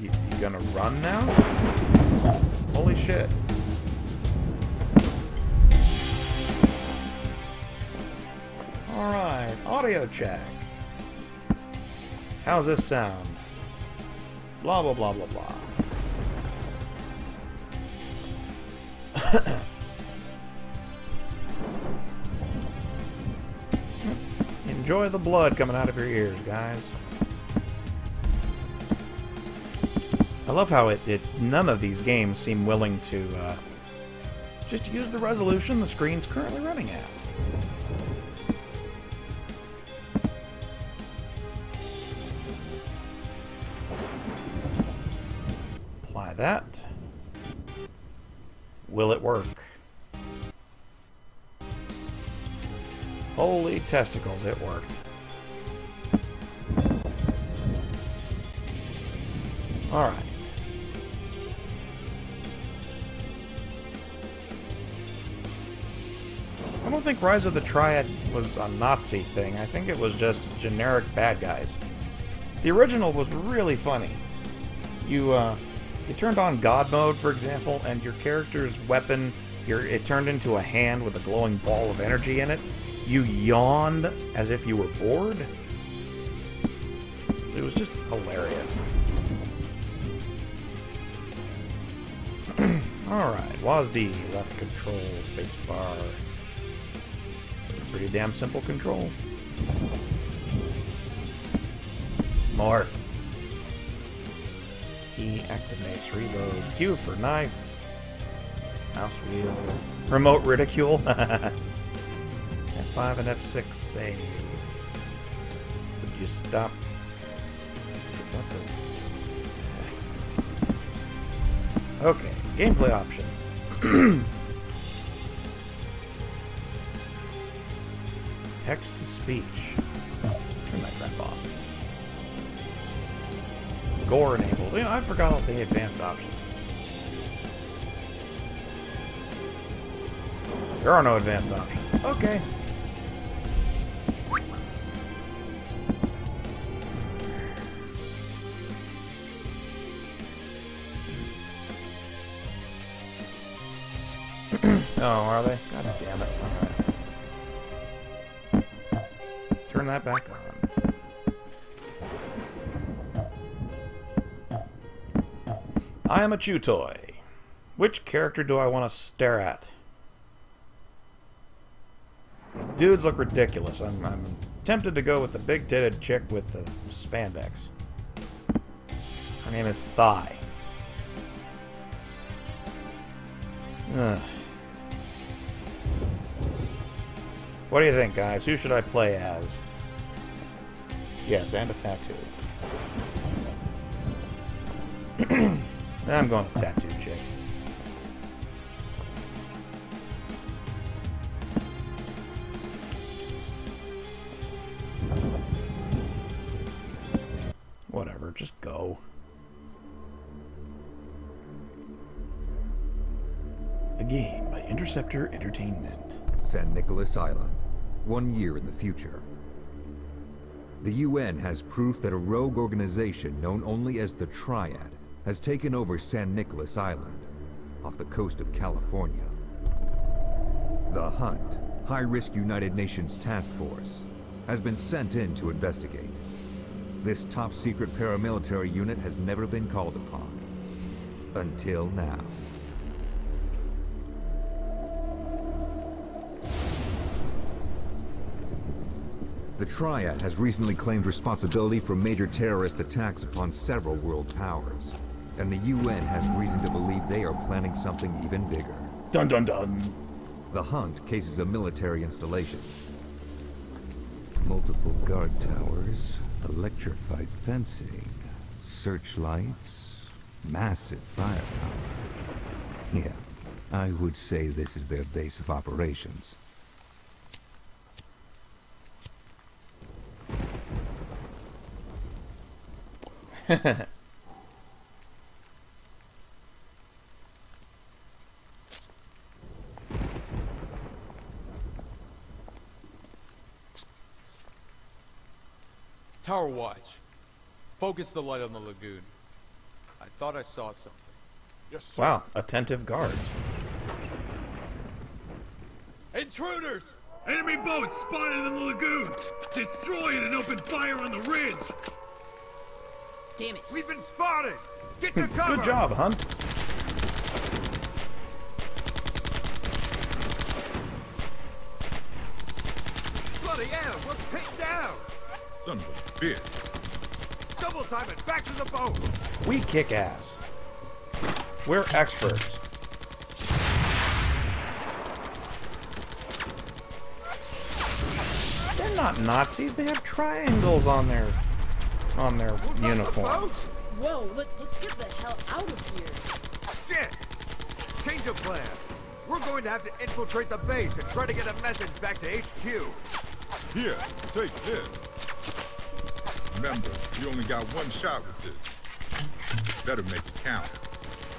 You, you gonna run now? Holy shit. Alright, audio check. How's this sound? Blah, blah, blah, blah, blah. Enjoy the blood coming out of your ears, guys. I love how it, it none of these games seem willing to uh, just use the resolution the screen's currently running at. Apply that. Will it work? Holy testicles, it worked. Alright. I don't think Rise of the Triad was a Nazi thing. I think it was just generic bad guys. The original was really funny. You, uh, you turned on God mode, for example, and your character's weapon, your, it turned into a hand with a glowing ball of energy in it. You yawned as if you were bored. It was just hilarious. Alright, WASD, left control, spacebar. Pretty damn simple controls. More. E activates reload. Q for knife. Mouse wheel. Remote ridicule. F5 and F6 save. Would you stop? Okay, gameplay options. Text to speech. Turn that crap off. Gore enabled. You know, I forgot all the advanced options. There are no advanced options. Okay. oh, are they? God damn it. Turn that back on. I am a chew toy. Which character do I want to stare at? Dudes look ridiculous. I'm, I'm tempted to go with the big-titted chick with the spandex. Her name is Thigh. Ugh. What do you think, guys? Who should I play as? Yes, and a tattoo. I'm going to tattoo chick. Whatever, just go. A game by Interceptor Entertainment. San Nicolas Island, one year in the future. The UN has proof that a rogue organization known only as the Triad has taken over San Nicolas Island, off the coast of California. The Hunt, high-risk United Nations task force, has been sent in to investigate. This top-secret paramilitary unit has never been called upon. Until now. The Triad has recently claimed responsibility for major terrorist attacks upon several world powers. And the UN has reason to believe they are planning something even bigger. Dun dun dun. The Hunt cases a military installation. Multiple guard towers, electrified fencing, searchlights, massive firepower. Yeah, I would say this is their base of operations. Tower Watch. Focus the light on the lagoon. I thought I saw something. Yes, sir. Wow, attentive guards. Intruders! Enemy boats spotted in the lagoon! Destroy it and open fire on the ridge! Damn it. We've been spotted! Get to hmm, cover! Good job, Hunt. Bloody hell, we're pinned down! Son of a bitch. Double time it, back to the boat! We kick ass. We're experts. They're not Nazis. They have triangles on their on their We've left the uniform. boat? Whoa, let, let's get the hell out of here. Shit! Change of plan. We're going to have to infiltrate the base and try to get a message back to HQ. Here, take this. Remember, you only got one shot with this. Better make it count.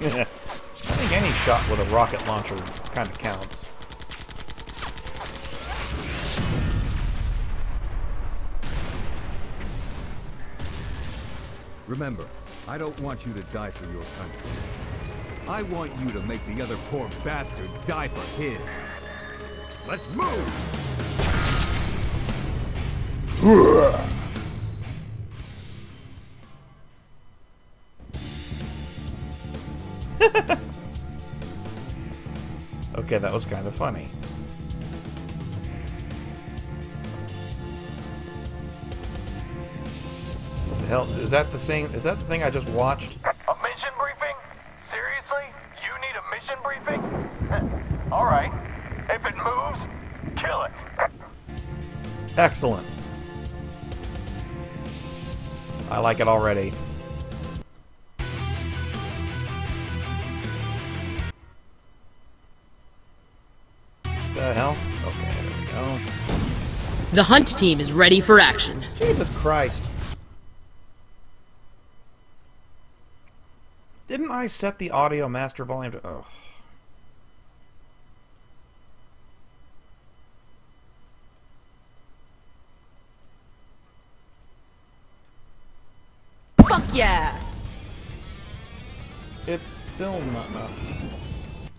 I think any shot with a rocket launcher kind of counts. Remember, I don't want you to die for your country. I want you to make the other poor bastard die for his. Let's move! Okay, that was kind of funny. Hell? Is that the same? Is that the thing I just watched? A mission briefing? Seriously? You need a mission briefing? Alright. If it moves, kill it. Excellent. I like it already. The hell? Okay, there we go. The hunt team is ready for action. Jesus Christ. I set the audio master volume to. Oh. Fuck yeah! It's still not enough.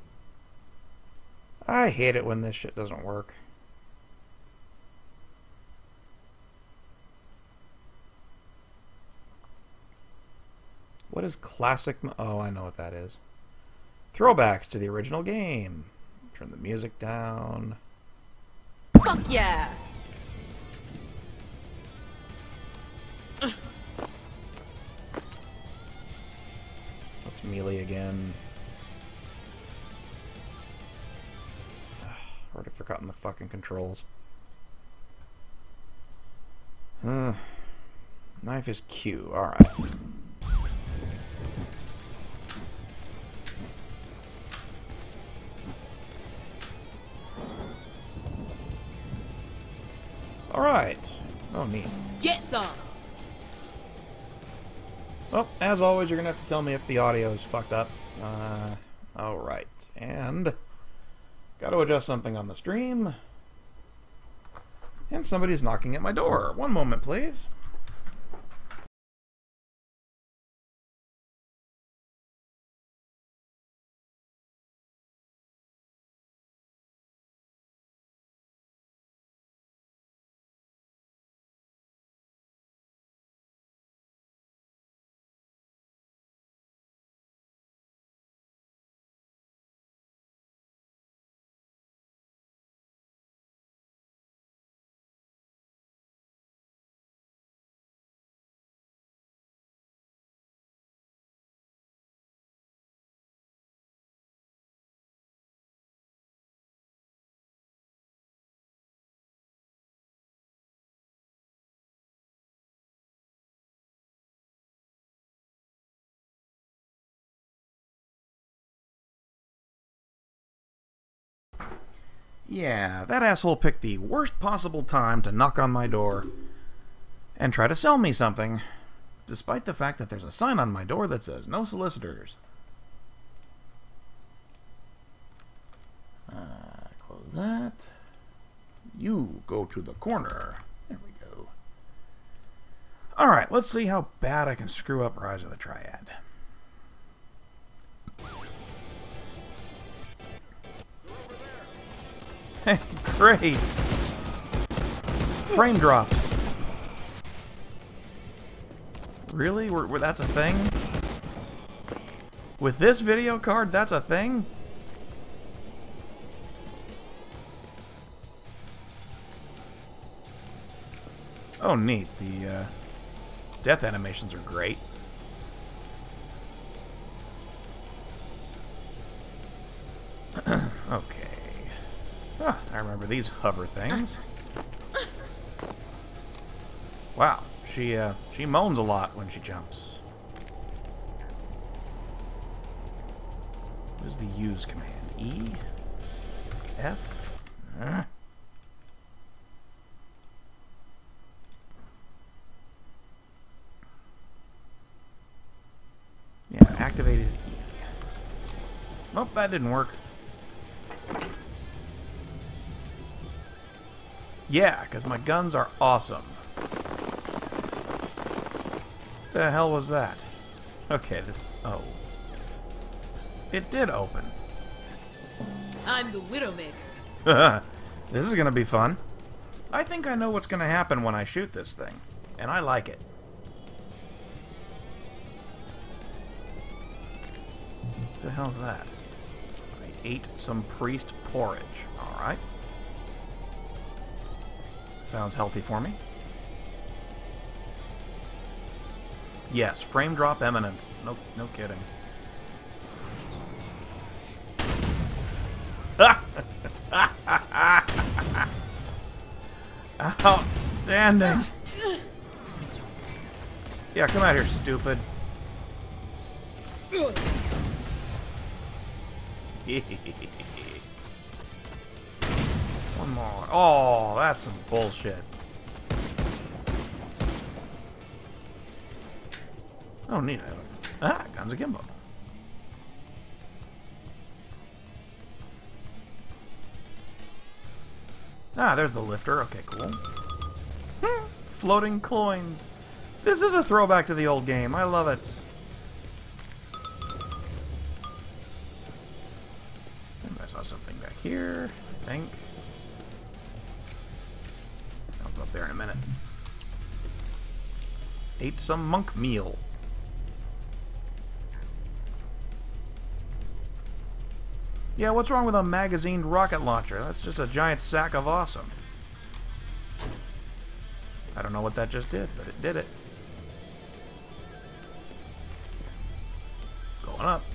I hate it when this shit doesn't work. What is classic? Oh, I know what that is. Throwbacks to the original game. Turn the music down. Fuck yeah! Let's melee again. Already forgotten the fucking controls. Uh, knife is Q. Alright. Alright. Oh, neat. Get some! Well, as always, you're gonna have to tell me if the audio is fucked up. Uh, all right, and got to adjust something on the stream. And somebody's knocking at my door. One moment, please. Yeah, that asshole picked the worst possible time to knock on my door and try to sell me something, despite the fact that there's a sign on my door that says no solicitors. Uh, close that. You go to the corner. There we go. Alright, let's see how bad I can screw up Rise of the Triad. Great. Frame drops. Really? We're, we're, that's a thing? With this video card, that's a thing? Oh, neat. The uh, death animations are great. I remember these hover things. Wow, she uh, she moans a lot when she jumps. What is the use command? E? F? Uh. Yeah, activated E. Nope, that didn't work. Yeah, because my guns are awesome. The hell was that? Okay, this... Oh. It did open. I'm the Widowmaker. this is going to be fun. I think I know what's going to happen when I shoot this thing. And I like it. What the hell's that? I ate some priest porridge. Alright. Sounds healthy for me. Yes, frame drop imminent. No, no kidding. Outstanding. Yeah, come out here, stupid. One more. Oh, that's some bullshit. Oh, neat. Ah, guns akimbo. Ah, there's the lifter. Okay, cool. Floating coins. This is a throwback to the old game. I love it. I saw something back here, I think. There in a minute. Ate some monk meal. Yeah, what's wrong with a magazined rocket launcher? That's just a giant sack of awesome. I don't know what that just did, but it did it. Going up.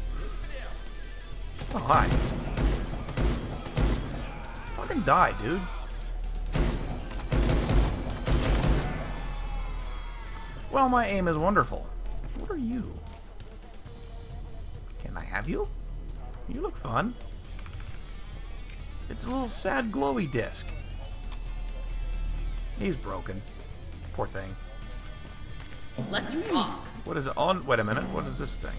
Oh, hi. Fucking die, dude. Well, my aim is wonderful. What are you? Can I have you? You look fun. It's a little sad glowy disc. He's broken. Poor thing. Let's hmm. rock. What is it on? Wait a minute. What is this thing?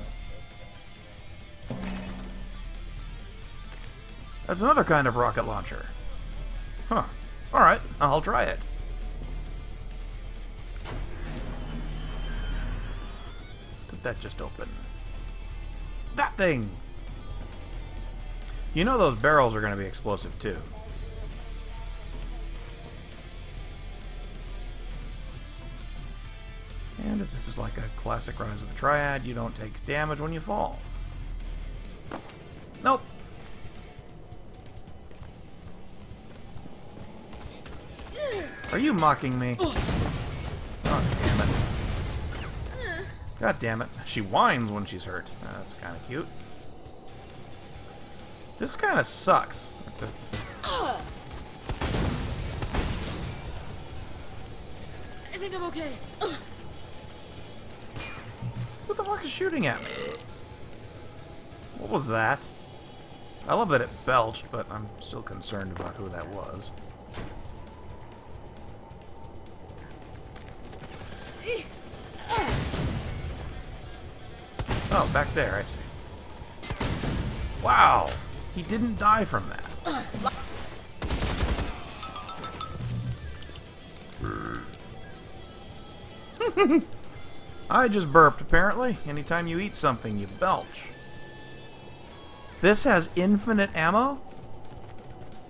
That's another kind of rocket launcher. Huh. Alright, I'll try it. Did that just open? That thing! You know those barrels are going to be explosive too. And if this is like a classic Rise of the Triad, you don't take damage when you fall. Nope. Are you mocking me? God damn it. She whines when she's hurt. Oh, that's kind of cute. This kind of sucks. I think I'm okay. Who the fuck is shooting at me? What was that? I love that it belched, but I'm still concerned about who that was. Oh, back there, I see. Wow! He didn't die from that. I just burped, apparently. Anytime you eat something, you belch. This has infinite ammo?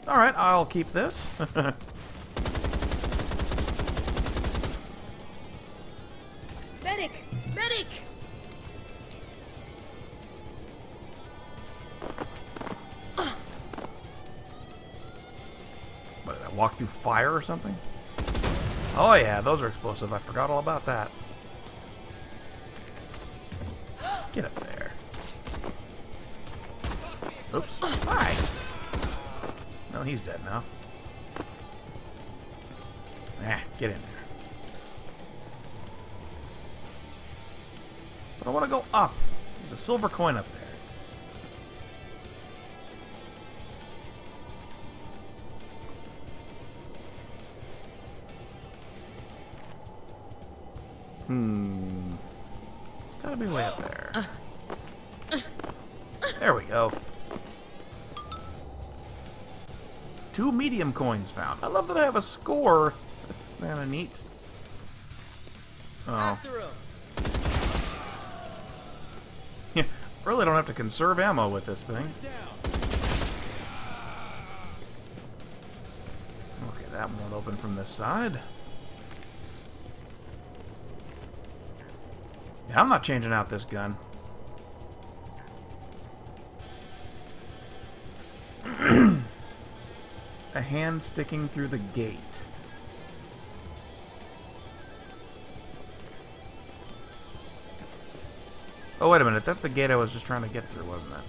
Alright, I'll keep this. what, walk through fire or something? Oh yeah, those are explosive. I forgot all about that. Get up there. Oops. Hi. No, he's dead now. Nah, get in there. But I want to go up. There's a silver coin up there. Hmm. Gotta be way up there. There we go. Two medium coins found. I love that I have a score. That's kind of neat. Oh. Yeah, really don't have to conserve ammo with this thing. Okay, that won't open from this side. I'm not changing out this gun. A hand sticking through the gate. Oh, wait a minute. That's the gate I was just trying to get through, wasn't it?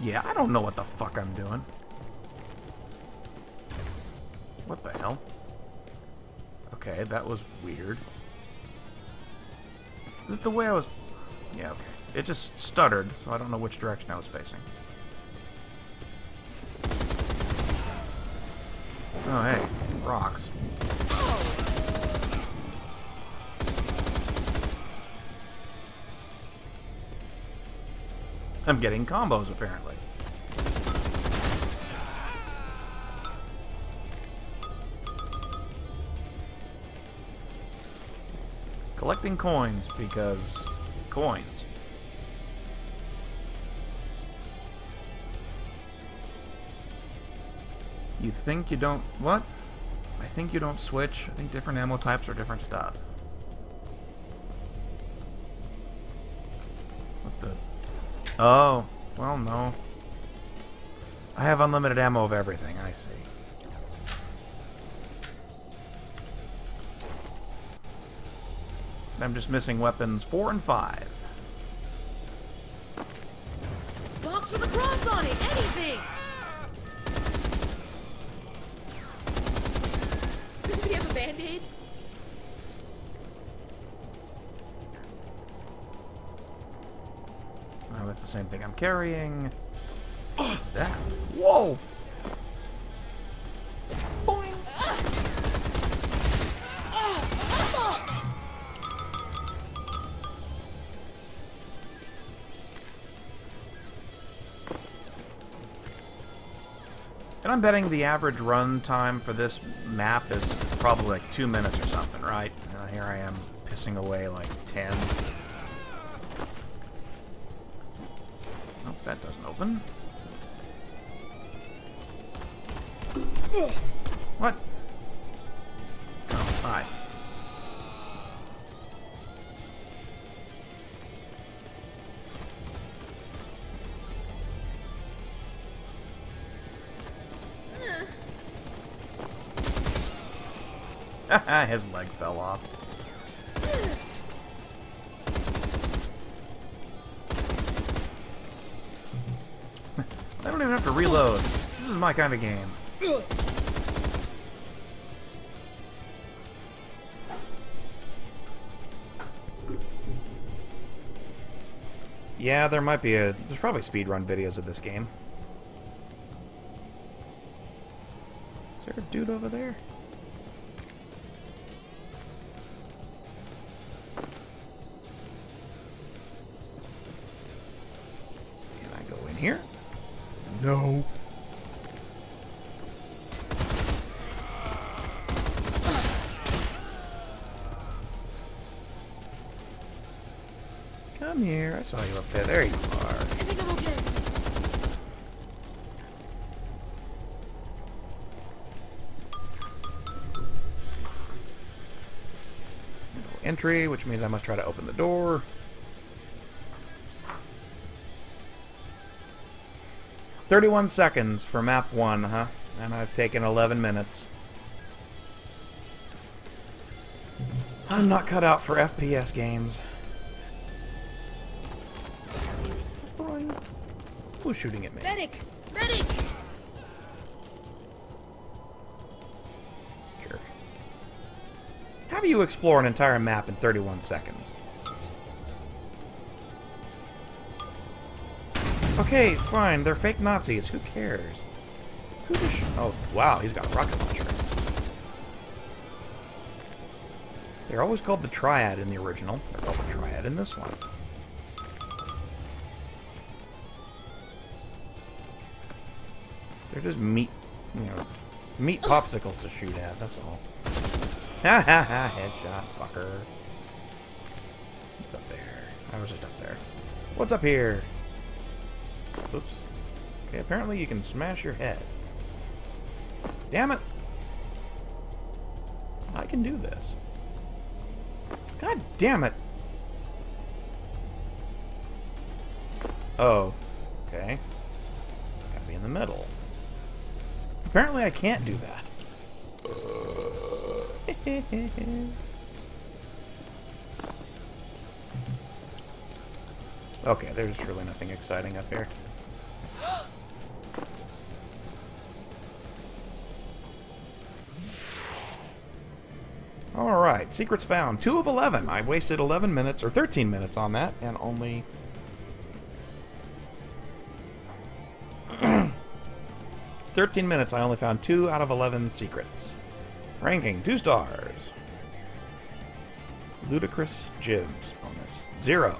Yeah, I don't know what the fuck I'm doing. What the hell? Okay, that was weird. Is the way I was... Yeah, okay. It just stuttered, so I don't know which direction I was facing. Oh, hey. Rocks. I'm getting combos, apparently. Collecting coins, because... coins. You think you don't... What? I think you don't switch. I think different ammo types are different stuff. What the... Oh. Well, no. I have unlimited ammo of everything, I see. I'm just missing weapons 4 and 5. Box with a cross on it! Anything! Somebody have a band-aid? Oh, that's the same thing I'm carrying. What's that? Whoa! I'm betting the average run time for this map is probably like two minutes or something, right? And here I am pissing away like ten. Nope, that doesn't open. What? Fell off. I don't even have to reload. This is my kind of game. Yeah, there might be a... There's probably speedrun videos of this game. Is there a dude over there? Here? No. Come here. I saw you up there. There you are. I think I'm okay. Entry, which means I must try to open the door. Thirty-one seconds for map one, huh? And I've taken eleven minutes. I'm not cut out for FPS games. Who's shooting at me? Medic! Medic! Jerk. How do you explore an entire map in 31 seconds? Okay, fine. They're fake Nazis. Who cares? Who? Oh, wow. He's got a rocket launcher. They're always called the Triad in the original. They're called the Triad in this one. They're just meat, you know, meat popsicles to shoot at. That's all. Ha ha ha! Headshot, fucker. What's up there? I was just up there. What's up here? Oops. Okay, apparently you can smash your head. Damn it! I can do this. God damn it! Oh. Okay. Gotta be in the middle. Apparently I can't do that. okay, there's really nothing exciting up here. Alright, secrets found. 2 of 11. I wasted 11 minutes, or 13 minutes on that, and only... Thirteen minutes, I only found two out of eleven secrets. Ranking, two stars. Ludicrous Gibs bonus, zero.